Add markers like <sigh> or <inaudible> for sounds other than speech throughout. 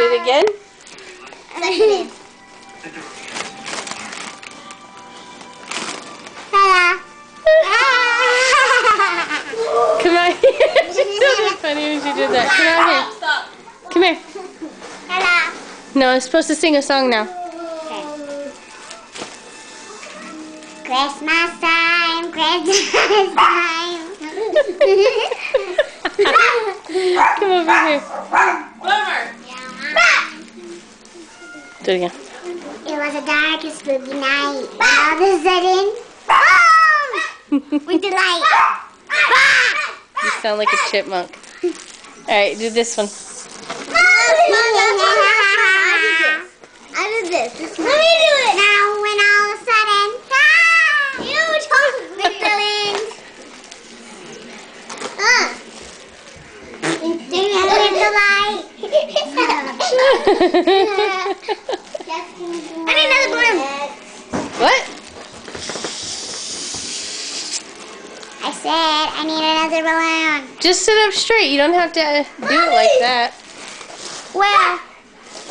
do it again? Come on here. She's so funny when she did that. Come on here. Stop. Come here. Hello. No, I'm supposed to sing a song now. Christmas time, Christmas time. <laughs> Come over here. Do it again. It was a dark and spooky night. All of a sudden, boom! <laughs> With the light. You sound like a chipmunk. Alright, do this one. I did this. Let me do it. Now, when all of a sudden, ah, huge with the wings. Uh. The light. <laughs> <laughs> I need another balloon. what? I said I need another balloon. Just sit up straight. You don't have to uh, do it like that. Well,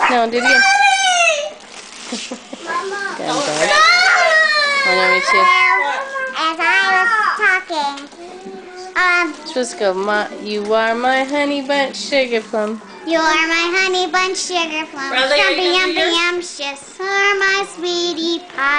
No, do it again. Mama. Damn dog. Oh, no, me too. As I was talking, um, Supposed to go, my, you are my honey bunch sugar plum. you're my honey bun sugar plum, Bradley, are you jumpy gonna do yumpy yours? yumptious, you're my sweetie pie.